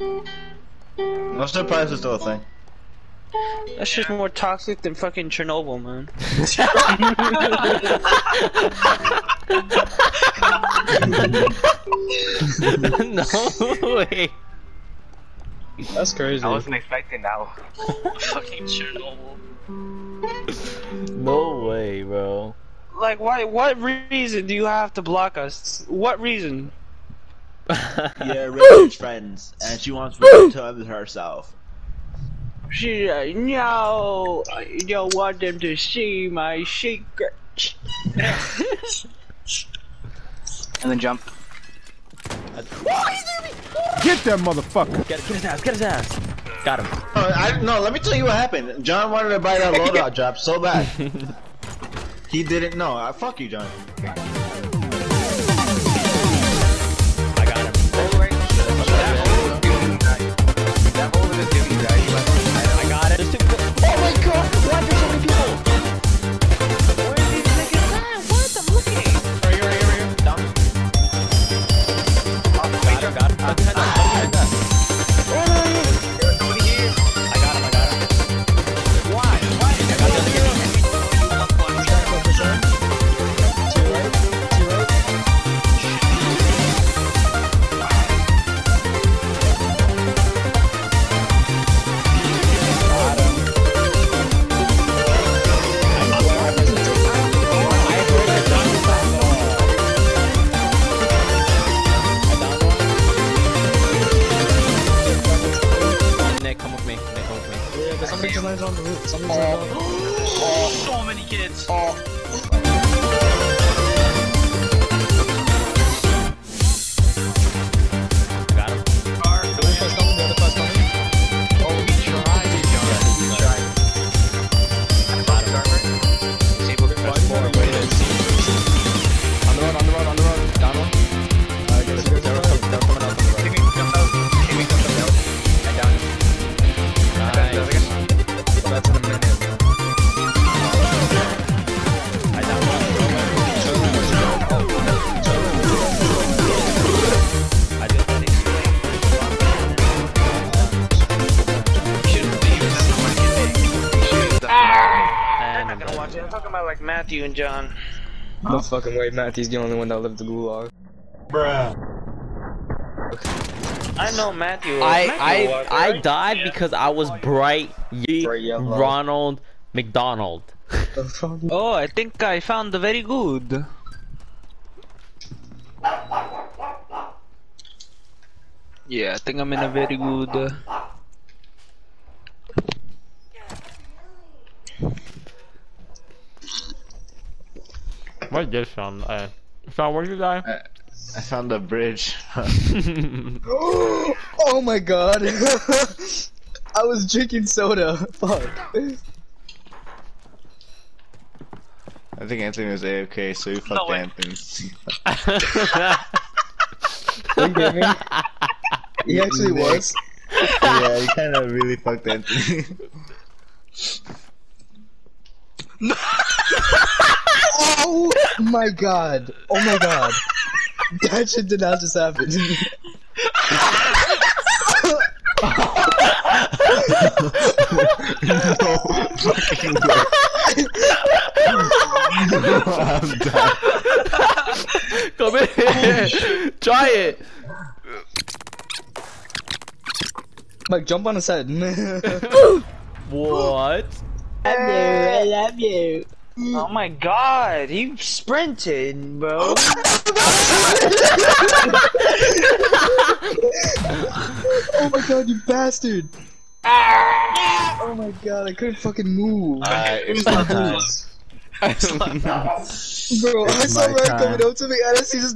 I'm surprised it's still a thing. That's just more toxic than fucking Chernobyl, man. no way. That's crazy. I wasn't expecting that. fucking Chernobyl. No way, bro. Like, why? What reason do you have to block us? What reason? Yeah, Rachel's friends, and she wants Rachel to have herself. She, like, no, I don't want them to see my secret. And then jump. Get that motherfucker. Get, get his ass, get his ass. Got him. No, I, no, let me tell you what happened. John wanted to buy that loadout drop so bad. he didn't know. Uh, fuck you, John. Him, with me. Nick, come with me. Yeah, but somebody just lands on the roof. Somebody just oh. lands on the roof. Oh. So many kids. Got like Matthew and John. No fucking way, Matthew's the only one that lived the gulag. I know Matthew. I Matthew I walked, I right? died because I was bright Ye- Bright. Ronald McDonald. Oh, I think I found the very good. Yeah, I think I'm in a very good. Uh... What's this Sean? Uh, Sean, where'd you die? I found the bridge. oh my god. I was drinking soda. Fuck. I think Anthony was AFK, so we fucked way. Anthony. Don't. He actually was. yeah, he kind of really fucked Anthony. Oh my god. Oh my god. That shit did not just happen. no fucking way. no, I'm done. Come here. Try it. Mike, jump on his head. What? I love you. I love you. Oh my god, he sprinted, bro. oh my god, you bastard! Ah! oh my god, I couldn't fucking move. Alright, it's my time. Bro, I It's saw my Ryan coming up to me and I see this